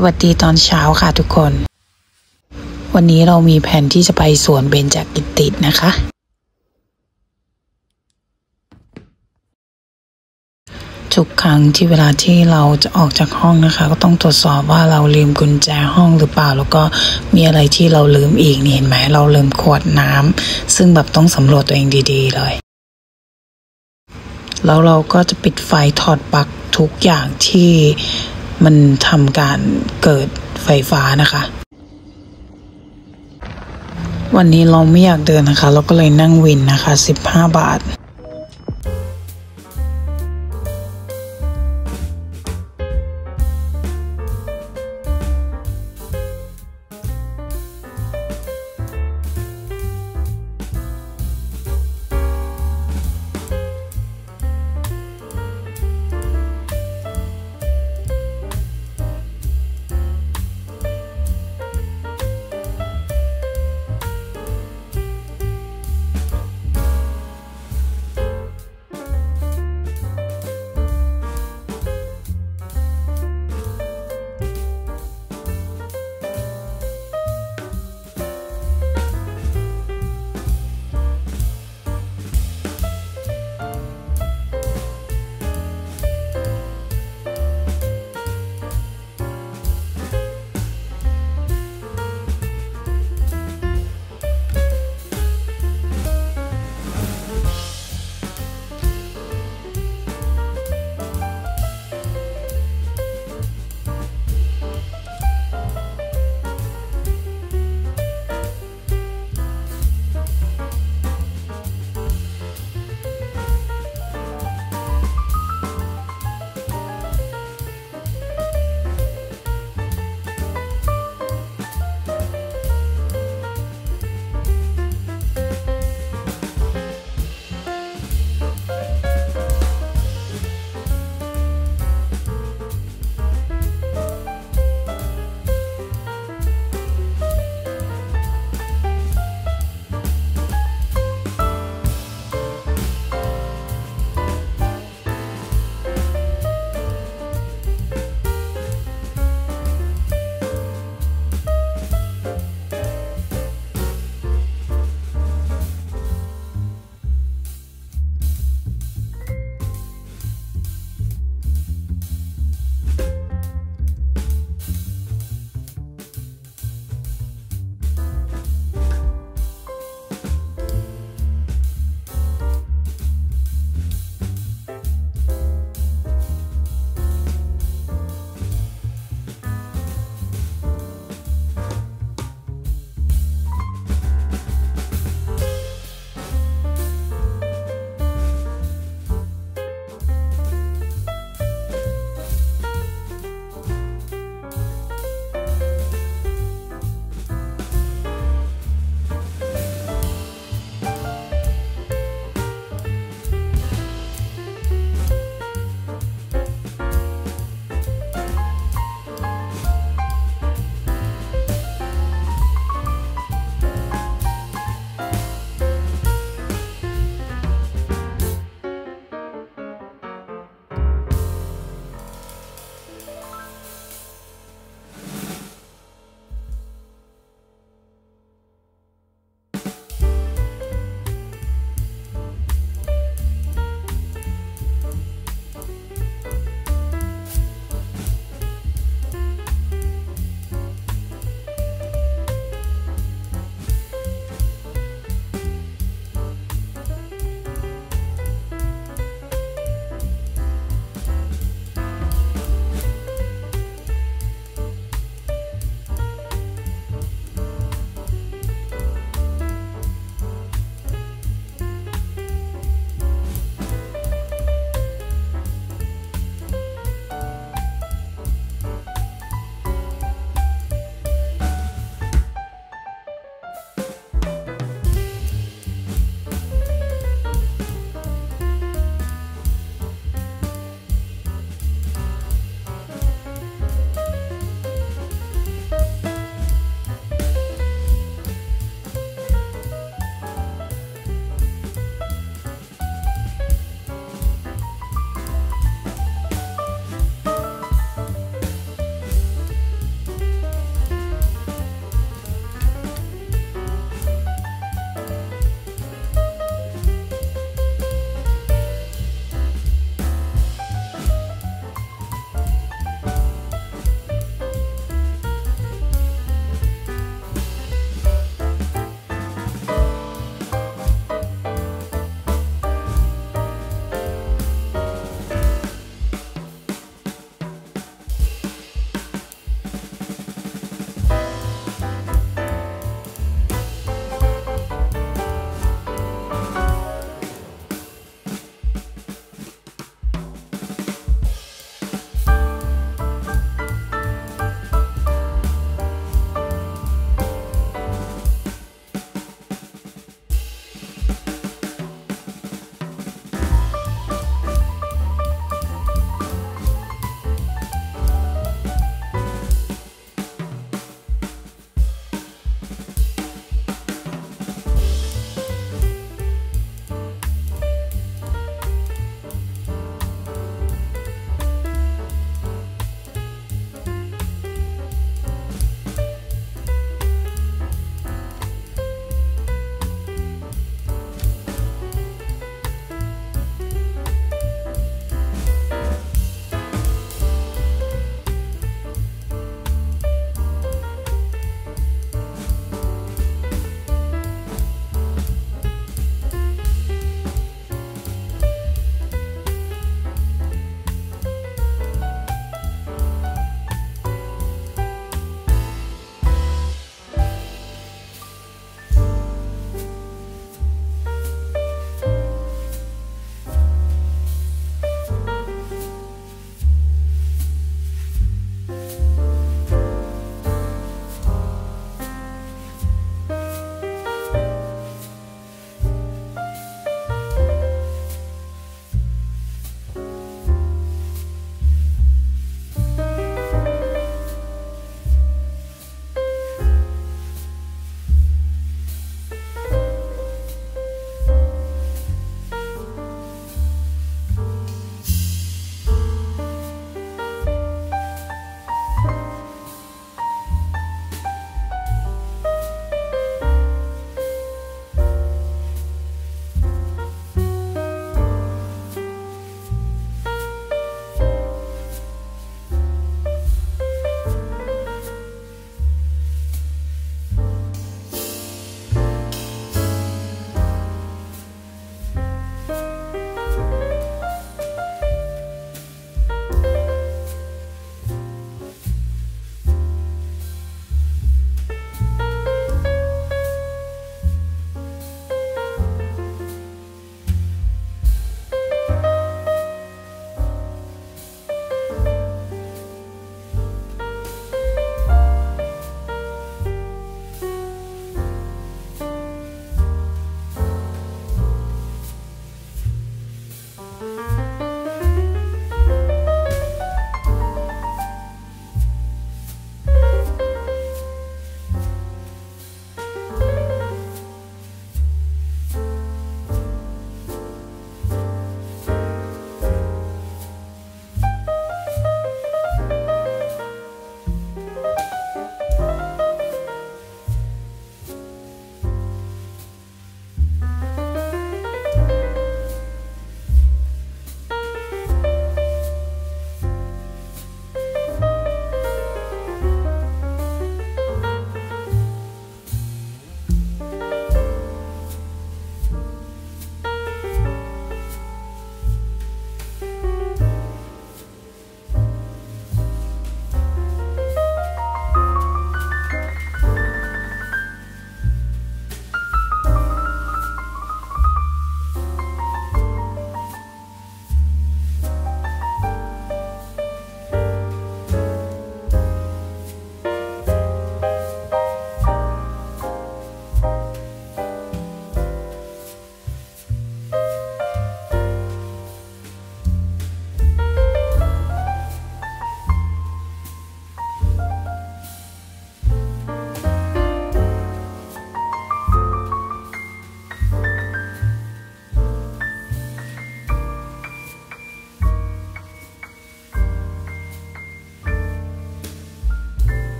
สวัสดีตอนเช้าค่ะทุกคน วันนี้เรามีแผนที่จะไปสวนเบญจกิตินะคะ ทุกครั้งที่เวลาที่เราจะออกจากห้องนะคะ ก็ต้องตรวจสอบว่าเราลืมกุญแจห้องหรือเปล่า แล้วก็มีอะไรที่เราลืมอีกนี่เห็นไหมเราลืมขวดน้ำซึ่งแบบต้องสำรวจตัวเองดีๆ เลย แล้วเราก็จะปิดไฟถอดปลั๊กทุกอย่างที่ มันทำการเกิดไฟฟ้านะคะ วันนี้เราไม่อยากเดินนะคะ เราก็เลยนั่งวินนะคะ 15 บาท